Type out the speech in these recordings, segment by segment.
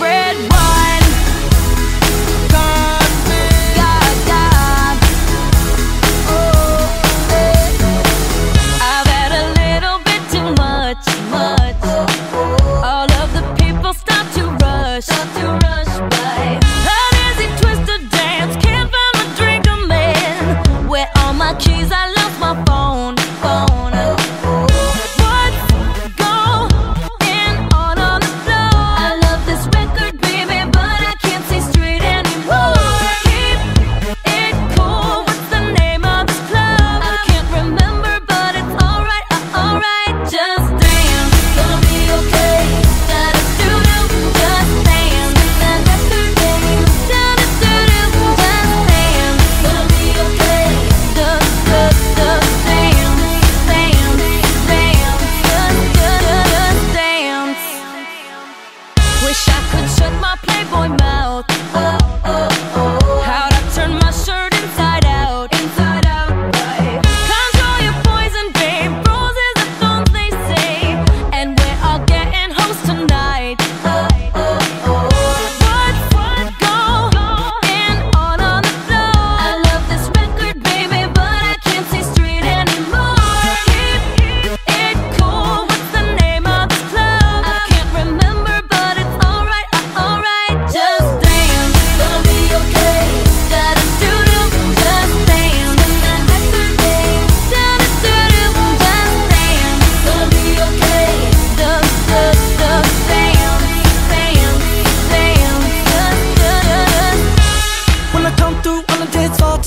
red wine. Oh, eh. I've had a little bit too much, much. All of the people stop to rush.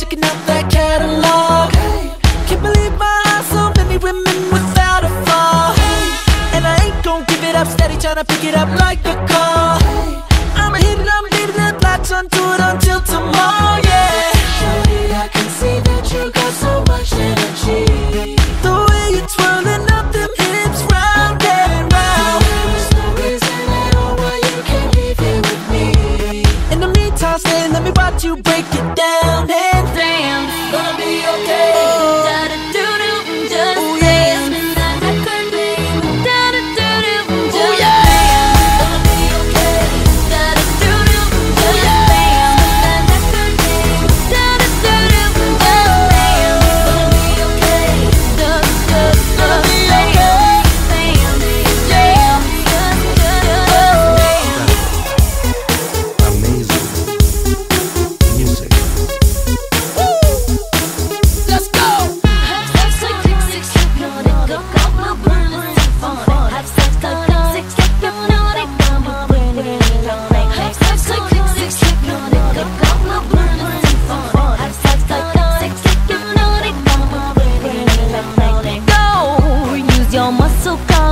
Picking up that catalog. Hey, Can't believe my eyes, so many women without a flaw. Hey, And I ain't gonna give it up Steady tryna pick it up like the the meantime, let me watch you break it down. And Damn, gonna be okay. Oh. Da-da-doo-doo,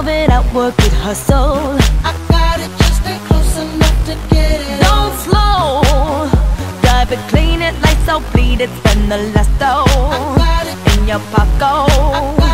it out, work it, hustle. I got it, just stay close enough to get it. Don't slow, drive it, clean it, lights out, bleed it, spend the last I dough in your I pocket.